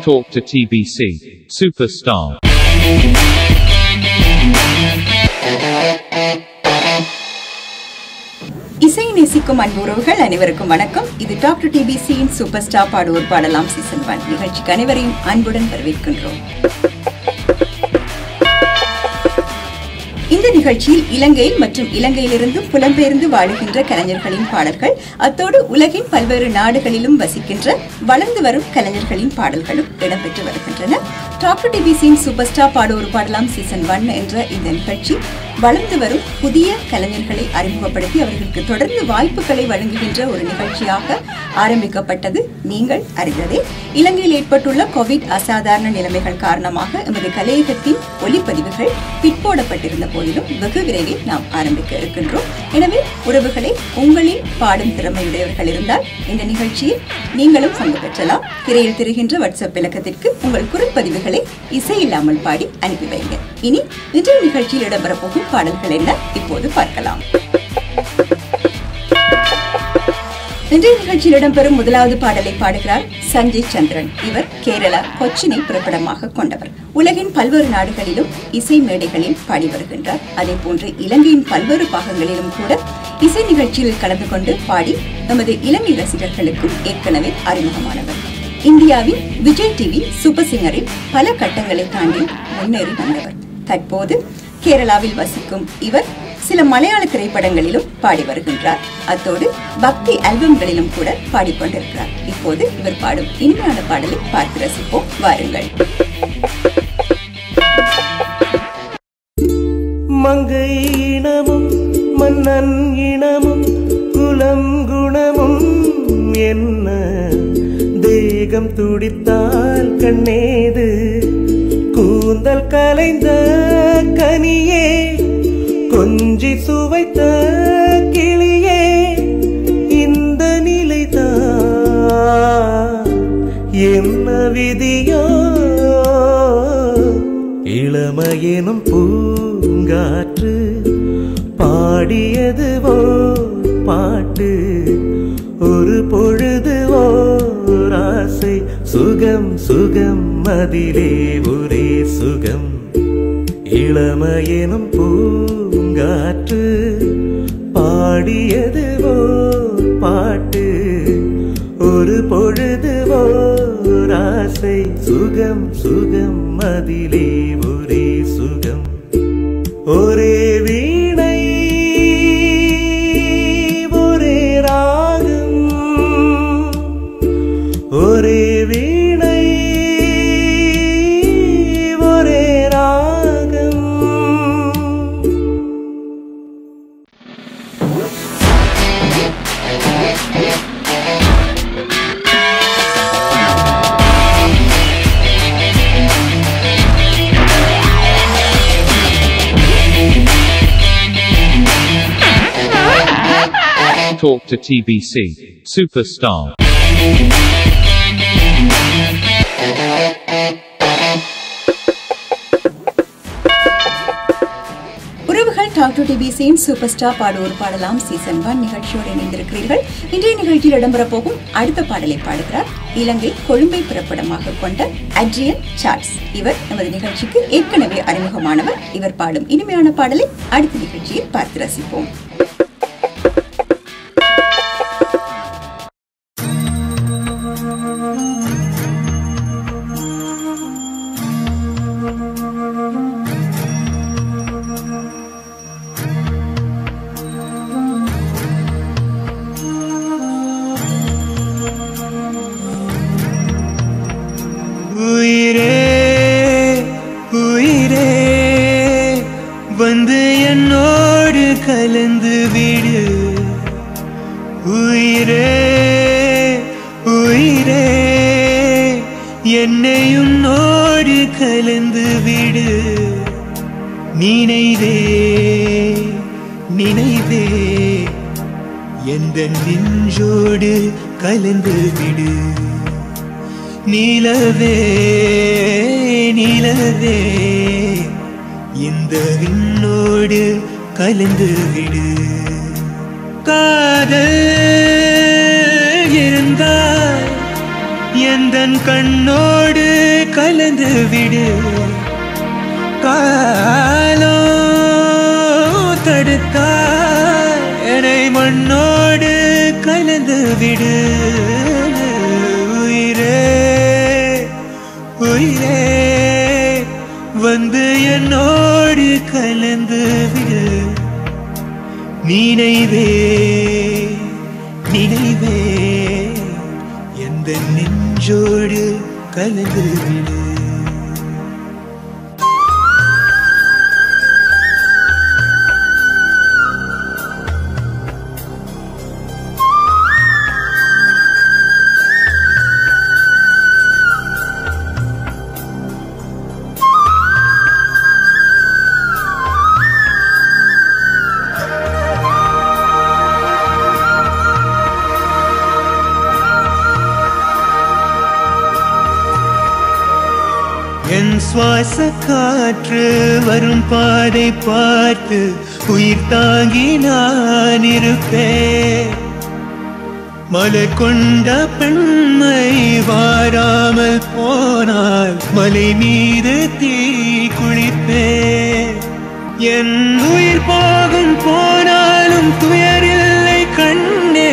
Talk to TBC. Superstar. இசை நேசிக்கும் அன்புறவுகள் அனைவருக்கும் வணக்கம் இது டாக்டர் டிபிசியின் சூப்பர் ஸ்டார் பாடுவோர் பாடலாம் சீசன் ஒன் நிகழ்ச்சிக்கு அனைவரையும் அன்புடன் வரவேற்கின்றோம் இந்த நிகழ்ச்சியில் இலங்கையில் மற்றும் இலங்கையிலிருந்து புலம்பெயர்ந்து வாழுகின்ற கலைஞர்களின் பாடல்கள் அத்தோடு உலகின் பல்வேறு நாடுகளிலும் வசிக்கின்ற வளர்ந்து வரும் கலைஞர்களின் பாடல்களும் இடம்பெற்று வருகின்றன. டாக்டர் டிபிசியின் சூப்பர் ஸ்டார் பாடுவோர் பாடலாம் சீசன் ஒன் என்ற இந்த நிகழ்ச்சி வளர்ந்து வரும் புதிய கலைஞர்களை அறிமுகப்படுத்தி அவர்களுக்கு தொடர்ந்து வாய்ப்புகளை வழங்குகின்ற ஒரு நிகழ்ச்சியாக ஆரம்பிக்கப்பட்டது நீங்கள் அறிந்ததே. இலங்கையில் ஏற்பட்டுள்ள கோவிட் அசாதாரண நிலைமைகள் காரணமாக எமது கலையகத்தின் ஒலிப்பதிவுகள் பிற்போடப்பட்டிருந்த போதிலும் வெகு விரைவில் நாம் ஆரம்பிக்க இருக்கின்றோம். எனவே உறவுகளை உங்களில் பாடும் திறமையுடையவர்கள் இருந்தால் இந்த நிகழ்ச்சியில் நீங்களும் பங்கு பெற்றலாம். திரையில் திரிகின்ற வாட்ஸ்அப் இலக்கத்திற்கு உங்கள் குறும்பதிவுகளை இசையில்லாமல் பாடி அனுப்பி வைங்க இனி இன்றைய நிகழ்ச்சியில் இடம்பெறப்போகும் பாடல்கள் என்ன? இப்போது பார்க்கலாம். இன்றைய நிகழ்ச்சியில் இடம்பெறும் முதலாவது பாடலை பாடுகிறார் சஞ்சய் சந்திரன். இவர் கேரளா கொச்சினை பிறப்பிடமாக கொண்டவர். உலகின் பல்வேறு நாடுகளிலும் இசை மேடைகளில் பாடி வருகின்றார். அதே போன்று இலங்கையின் பல்வேறு பாகங்களிலும் கூட இசை நிகழ்ச்சியில் கலந்து கொண்டு பாடி நமது இலங்கை ரசிகர்களுக்கும் ஏற்கனவே அறிமுகமானவர். இந்தியாவின் விஜய் டிவி சூப்பர் சிங்கரில் பல கட்டங்களை தாண்டி முன்னேறி வந்தவர். தற்போது கேரளாவில் வசிக்கும் இவர் சில மலையாள திரைப்படங்களிலும் பாடி வருகின்றார். அத்தோடு பக்தி ஆல்பம்களிலும் கூட பாடிக்கொண்டிருக்கிறார். இப்போது இவர் பாடும் இனிமையான பாடலை பார்த்து ரசிப்போம். வாருங்கள். மங்கை இனமும் மன்னன் இனமும் குலம் குணமும் என்ன? தேகம் துடித்தால் கண்ணேது கூந்தல் கலைந்த கனியே கொஞ்சி சுவைத்த கிளியே இந்த நிலைதான் என்ன விதியோ? இளமையெனும் பூங்காற்று பாடியதுவோ? பாட்டு ஆசை சுகம் சுகம் அதிலே ஒரே சுகம். இளமையெனும் பூங்காற்று பாடியதுவோ பாட்டு. ஒரு பொழுதுவோ ஆசை சுகம் சுகம் அதிலே ஒரே சுகம். ஒரே to TBC. Superstar. உறவுகள் டாக் டு டிபிசியின் சூப்பர் ஸ்டார் பாடுவோர் பாடலாம். சீசன் ஒன் நிகழ்ச்சியோடு இணைந்திருக்கிறீர்கள். இன்றைய நிகழ்ச்சியில் இடம்பெற போகும் அடுத்த பாடலை பாடுகிறார். இலங்கை கொழும்பை பிறப்பிடமாக கொண்ட அட்ரியன் சார்ல்ஸ் இவர் நமது நிகழ்ச்சிக்கு ஏற்கனவே அறிமுகமானவர். இவர் பாடும் இனிமையான பாடலை அடுத்த நிகழ்ச்சியில் பார்த்து ரசிப்போம். நினைவே. எந்த நெஞ்சோடு கலந்து விடு. நிலவே நிலவே. இந்த விண்ணோடு கலந்து விடு. காதல் இருந்தால் எந்த கண்ணோடு கலந்து விடு. காலோ மண்ணோடு கலந்து விடு. உயிரே உயிரே வந்து என்னோடு கலந்து விடு. நினைவே நினைவே எந்த நெஞ்சோடு கலந்து பார்த்து உயிர் தாங்கி நான் இருப்பேன். மலை கொண்ட பெண்மை வாராமல் போனால் மலை மீது தீ குளிப்பே என் உயிர் போகும் போனாலும் துயரில்லை கண்ணே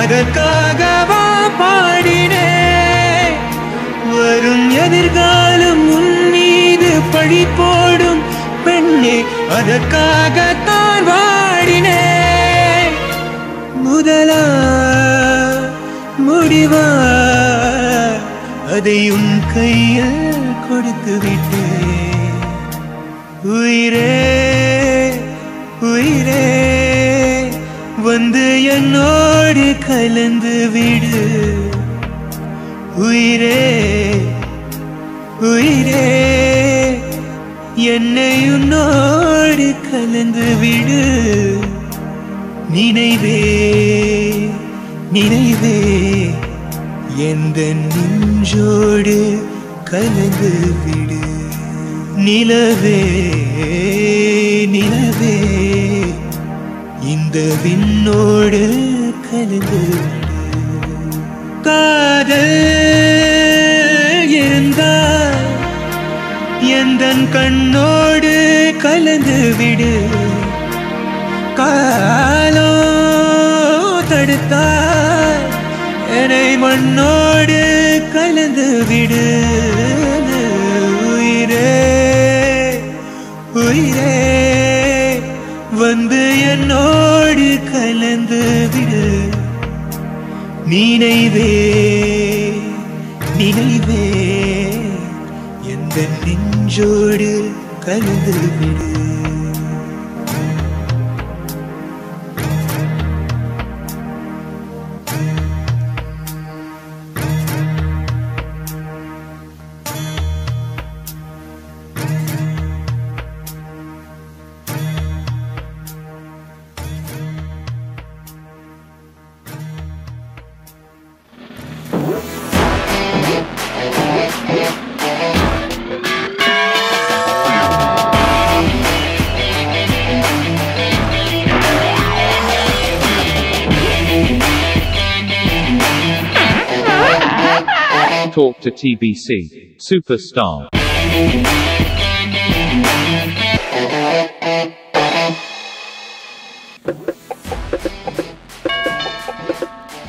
அதற்காக அதற்காகத்தான் வாடினேன். முதலா முடிவா? அதை உன் கையில் கொடுத்து விட்டேன். உயிரே உயிரே வந்து என்னோடு கலந்து விடு. உயிரே உயிரே. என்னை உன்னோடு கலந்து விடு. நினைவே நினைவே எந்த நெஞ்சோடு கலந்து விடு. நிலவே நிலவே இந்த விண்ணோடு கலந்து விடு. காதல் இருந்தால் எந்தன் கண்ணோடு கலந்து விடு. காலோ தடுத்தால் என்னை மண்ணோடு கலந்து விடு. உயிரே உயிரே. வந்து என்னோடு கலந்து விடு. நினைவே நெஞ்சோடு கலந்து விடு to TBC. Superstar.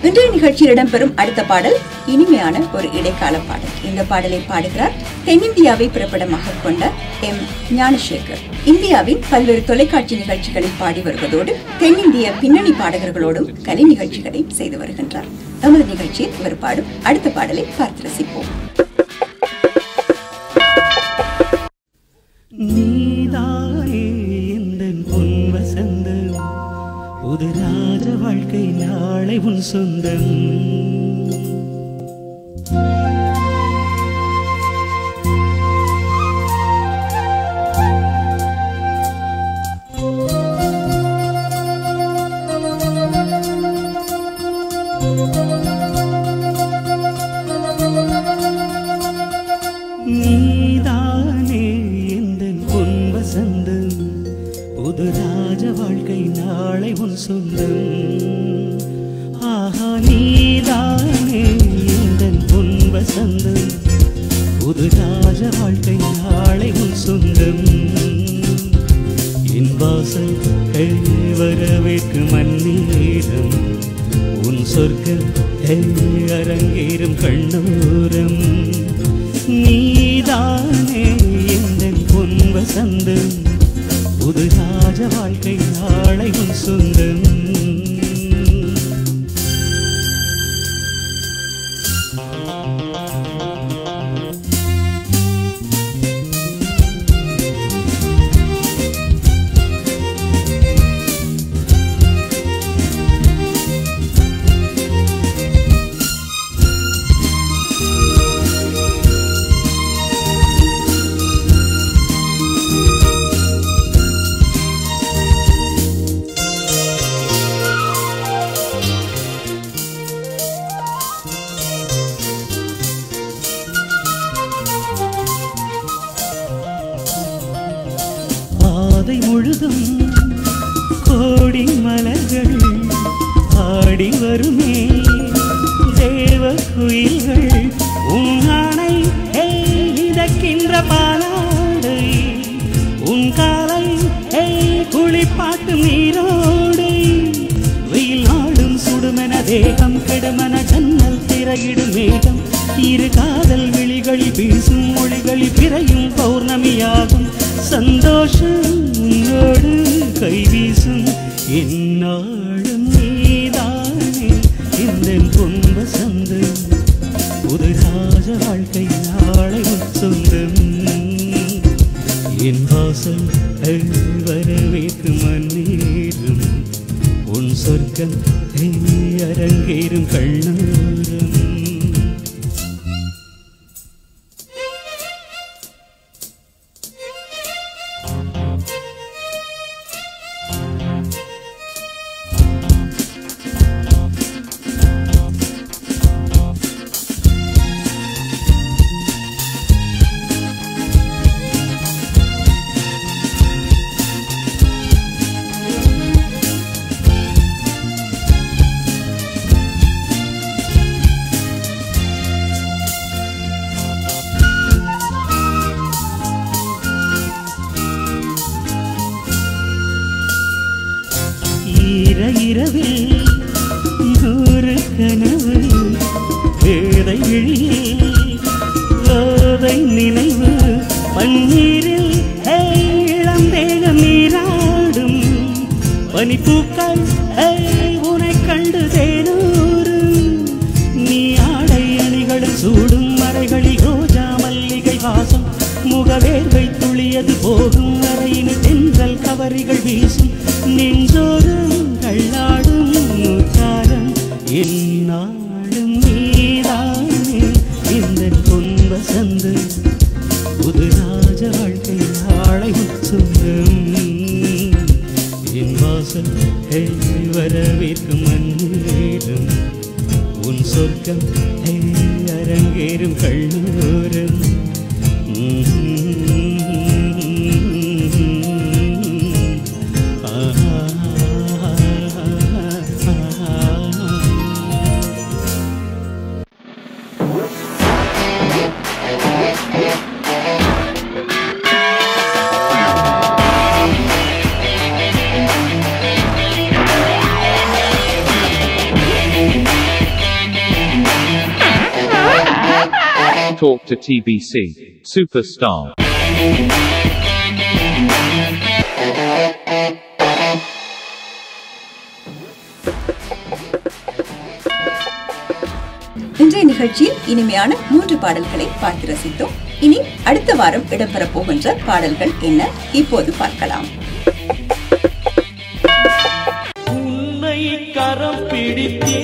இன்றைய நிகழ்ச்சியில் இடம்பெறும் அடுத்த பாடல் இனிமையான ஒரு இடைக்கால பாடல் இந்த பாடலை பாடுகிறார் தென்னிந்தியாவை பிறப்பிடமாக கொண்ட எம் ஞானசேகர் இந்தியாவின் பல்வேறு தொலைக்காட்சி நிகழ்ச்சிகளில் பாடி வருவதோடு தென்னிந்திய பின்னணி பாடகர்களோடும் கலை நிகழ்ச்சிகளை செய்து வருகின்றார் நமது நிகழ்ச்சியில் இவர் பாடும் அடுத்த பாடலை பார்த்து ரசிப்போம். நீதானே எந்தன் பொன் வசந்தம் புது ராஜ வாழ்க்கை நாளை உன் சொந்தம். பாதை முழுதும் கோடி மலர்கள் ஆடி வருமே. தேவ குயில்கள் உன் ஆணை இதக்கின்ற பாலாடை. உன் காலை குளிப்பாட்டு நீரோடை. வெயில் நாடும் சுடுமென தேகம் கெடுமென ஜன்னல் திரையிடும் மேகம். இரு காதல் விழிகளில் வீசும் மொழிகளில் பிறையும் பௌர்ணமியாகும். சந்தோஷம் கை வீசும் என்னாலும் நீதானே. இந்த பொன்ப சந்து. புது ராஜ வாழ்க்கை நாளை சொந்தம். என் வாசல் வரவேற்கும் மன்னீரும் உன் சொர்க்கம் அரங்கேறும் கண்ணம் ஈர இரவில் நூறு கனவு வேதை விழியில் போதை நினைவு பன்னீரில் இளம் தேகம் நீராடும் பனிப்பூக்கள் உனை கண்டு தேனூரும் நீ ஆடை அணிகளும் சூடும் மறைகளில் ரோஜா மல்லிகை வாசம் முகவேர்வை துளியது போகும் வரையின் தென்றல் கவரிகள் வீசும் நெஞ்சோரும் என்னாலும் நீதானே இந்த பொன்ப சந்து புது ராஜ வாழ்க்கை நாளை சொல்லும் என் வாசல் வரவேற்கும் மன்னேறும் உன் சொர்க்கம் அரங்கேறும் கள்ளூர் To TBC. Superstar. இன்றைய நிகழ்ச்சியில் இனிமையான மூன்று பாடல்களை பார்த்து ரசித்தோம் இனி அடுத்த வாரம் இடம்பெறப் போகின்ற பாடல்கள் என்ன இப்போது பார்க்கலாம் உன்னை கரம் பிடித்தே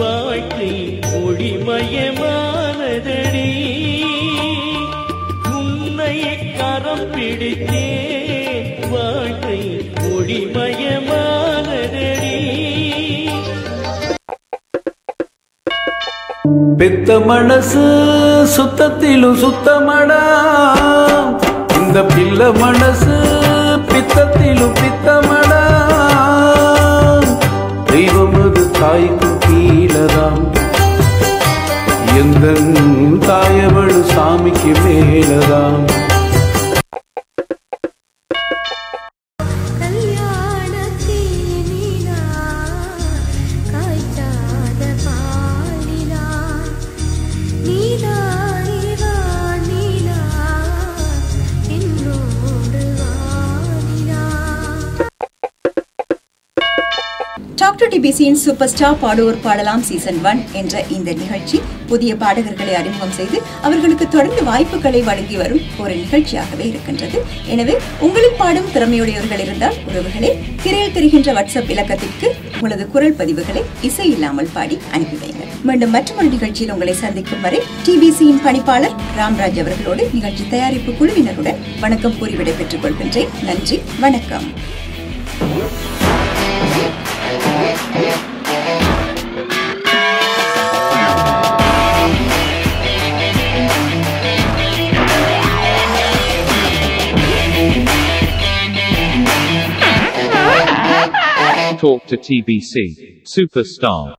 வாழ்க்கை ஒளிமயமானதடி பெத்த மனசு சுத்தத்திலும் சுத்தமடா. இந்த பிள்ளை மனசு பித்தத்திலும் பித்தமடா. தெய்வம் அது தாய்க்கு கீழதாம் எந்த தாயவள் சாமிக்கு மேலதான். டிபிசியின் சூப்பர் ஸ்டார் பாடுவோர் பாடலாம் சீசன் ஒன் என்ற இந்த நிகழ்ச்சி புதிய பாடகர்களை அறிமுகம் செய்து அவர்களுக்கு தொடர்ந்து வாய்ப்புகளை வழங்கி வரும் ஒரு நிகழ்ச்சியாகவே இருக்கின்றது. எனவே உங்களில் பாடும் திறமையுடையவர்கள் இருந்தால் உறவுகளே திரையில் தெரிகின்ற வாட்ஸ்அப் இலக்கத்திற்கு உங்களது குரல் பதிவுகளை இசை இல்லாமல் பாடி அனுப்பி வைங்க மீண்டும் மற்றொரு நிகழ்ச்சியில் உங்களை சந்திக்கும் வரை டிபிசியின் பணிப்பாளர் ராம்ராஜ் அவர்களோடு நிகழ்ச்சி தயாரிப்பு குழுவினருடன் வணக்கம் கூறி விடைபெற்றுக் கொள்கின்றேன். நன்றி வணக்கம். Talk to TBC. Superstar.